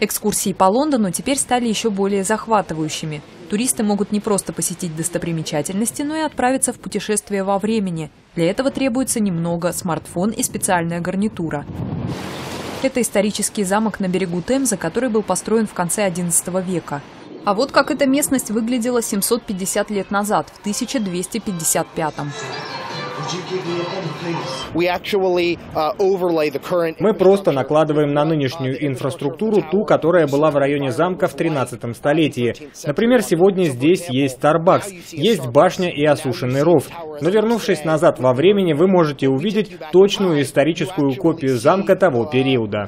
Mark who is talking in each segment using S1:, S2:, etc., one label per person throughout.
S1: Экскурсии по Лондону теперь стали еще более захватывающими. Туристы могут не просто посетить достопримечательности, но и отправиться в путешествие во времени. Для этого требуется немного смартфон и специальная гарнитура. Это исторический замок на берегу Темзы, который был построен в конце XI века. А вот как эта местность выглядела 750 лет назад, в 1255 -м.
S2: Uh, Мы просто накладываем на нынешнюю инфраструктуру ту, которая была в районе замка в 13 столетии. Например, сегодня здесь есть Starbucks, есть башня и осушенный ров. Но вернувшись назад во времени, вы можете увидеть точную историческую копию замка того периода.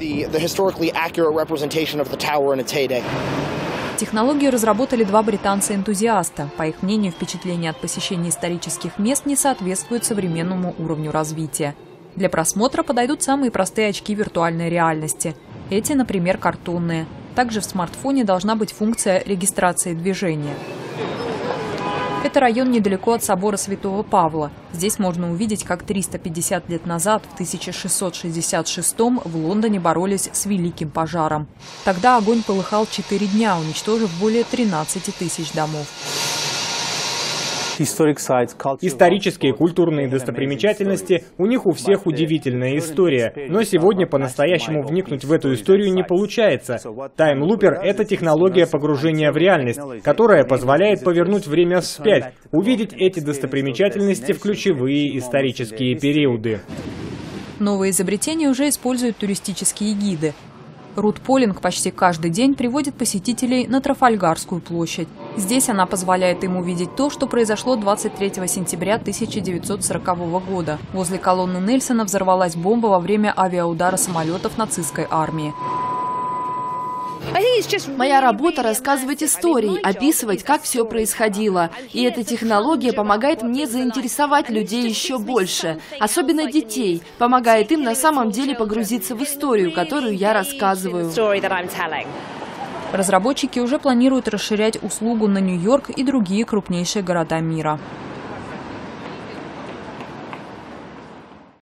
S1: Технологию разработали два британца-энтузиаста. По их мнению, впечатление от посещения исторических мест не соответствует современному уровню развития. Для просмотра подойдут самые простые очки виртуальной реальности. Эти, например, картонные. Также в смартфоне должна быть функция регистрации движения. Это район недалеко от собора Святого Павла. Здесь можно увидеть, как 350 лет назад, в 1666 в Лондоне боролись с Великим пожаром. Тогда огонь полыхал 4 дня, уничтожив более 13 тысяч домов.
S2: Исторические культурные достопримечательности, у них у всех удивительная история. Но сегодня по-настоящему вникнуть в эту историю не получается. Таймлупер — это технология погружения в реальность, которая позволяет повернуть время вспять, увидеть эти достопримечательности в ключевые исторические периоды.
S1: Новые изобретения уже используют туристические гиды. Рут Полинг почти каждый день приводит посетителей на Трафальгарскую площадь. Здесь она позволяет им увидеть то, что произошло 23 сентября 1940 года. Возле колонны Нельсона взорвалась бомба во время авиаудара самолетов нацистской армии.
S3: Моя работа – рассказывать истории, описывать, как все происходило. И эта технология помогает мне заинтересовать людей еще больше, особенно детей, помогает им на самом деле погрузиться в историю, которую я рассказываю.
S1: Разработчики уже планируют расширять услугу на Нью-Йорк и другие крупнейшие города мира.